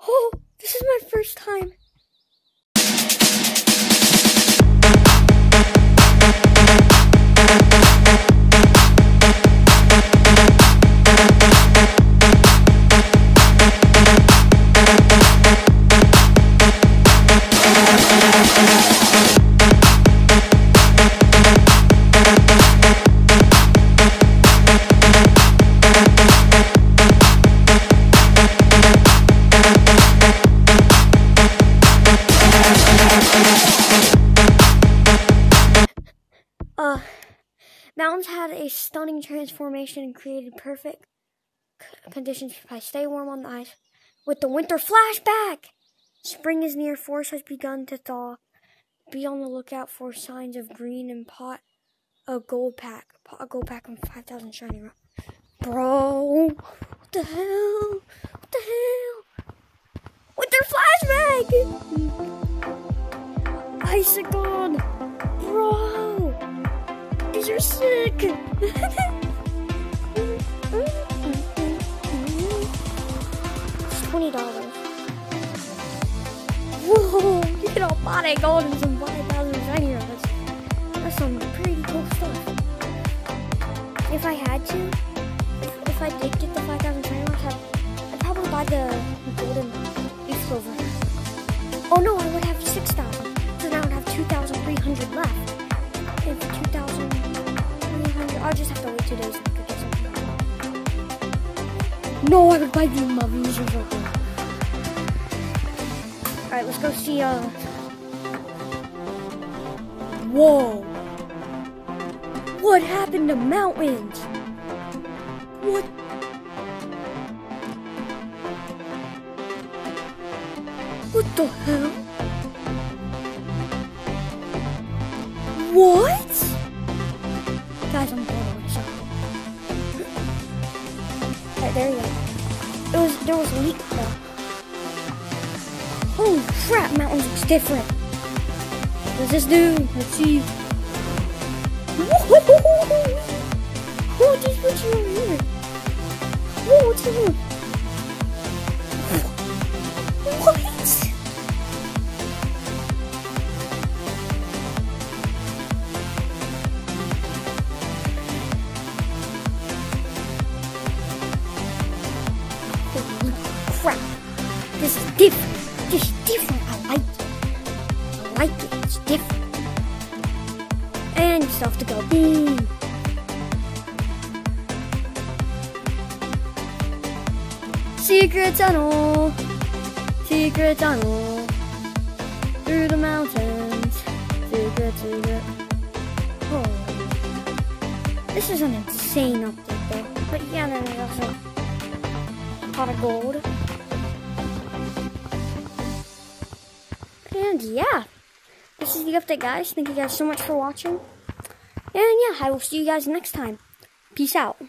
Oh, this is my first time. Mountains had a stunning transformation and created perfect conditions to stay warm on the ice. With the winter flashback, spring is near. Forest has begun to thaw. Be on the lookout for signs of green and pot a gold pack. A gold pack from 5,000 shiny rock. Bro, what the hell? What the hell? Winter flashback! Icicle! Bro! Are sick! it's twenty dollars. Whoa! You get all body gold and some five thousand shiny that's, that's some pretty cool stuff. If I had to, if, if I did get the five thousand shiny rocks, I'd, I'd probably buy the golden leaf clover. Oh no, I would have six thousand. So now I would have two thousand three hundred left. I'll just have to wait two days get something. No, I would buy the or. Alright, let's go see, uh... Whoa! What happened to mountains? What? What the hell? What? Guys, I'm there go. It was there was a leak though. Holy crap, mountains looks different. What's this do? Let's see. Different. This is different. I like it. I like it. It's different. And stuff to go. Boom. Secret tunnel. Secret tunnel. Through the mountains. Secret, secret. Oh. This is an insane update though. But yeah, then there's also pot of gold. And yeah, this is the update, guys. Thank you guys so much for watching. And yeah, I will see you guys next time. Peace out.